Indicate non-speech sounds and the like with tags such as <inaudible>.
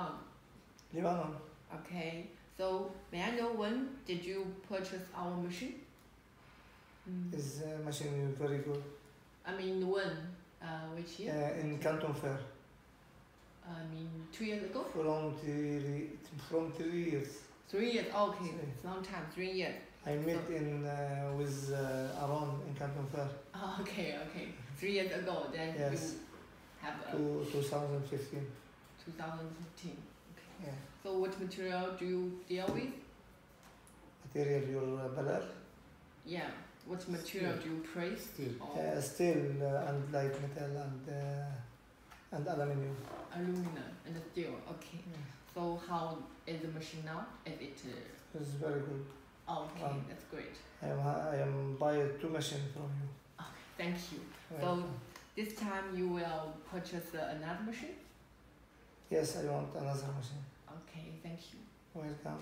Lebanon. Lebanon. Okay. So may I know when did you purchase our machine? Mm. Is uh, machine very good. I mean when? Uh, which year? Uh, in Canton Fair. I mean two years ago. From three, from three years. Three years. Okay, Three. long time. Three years. I met in uh, with uh, Aaron in Canton Fair. Oh, <laughs> okay, okay. Three years ago, then Yes. you have a to 2015. 2015. Okay. Yeah. So what material do you deal with? Material your uh, baler. Yeah. What material do you praise? Steel. Uh, steel uh, and light metal and uh, and aluminium. aluminum and steel. Okay. So how is the machine now? Is it? Uh, It's very good. oh, okay, Um, that's great. I am I am buy two machine from you. Thank you. So Welcome. this time you will purchase uh, another machine. Yes, I want another machine. Okay, thank you. Welcome.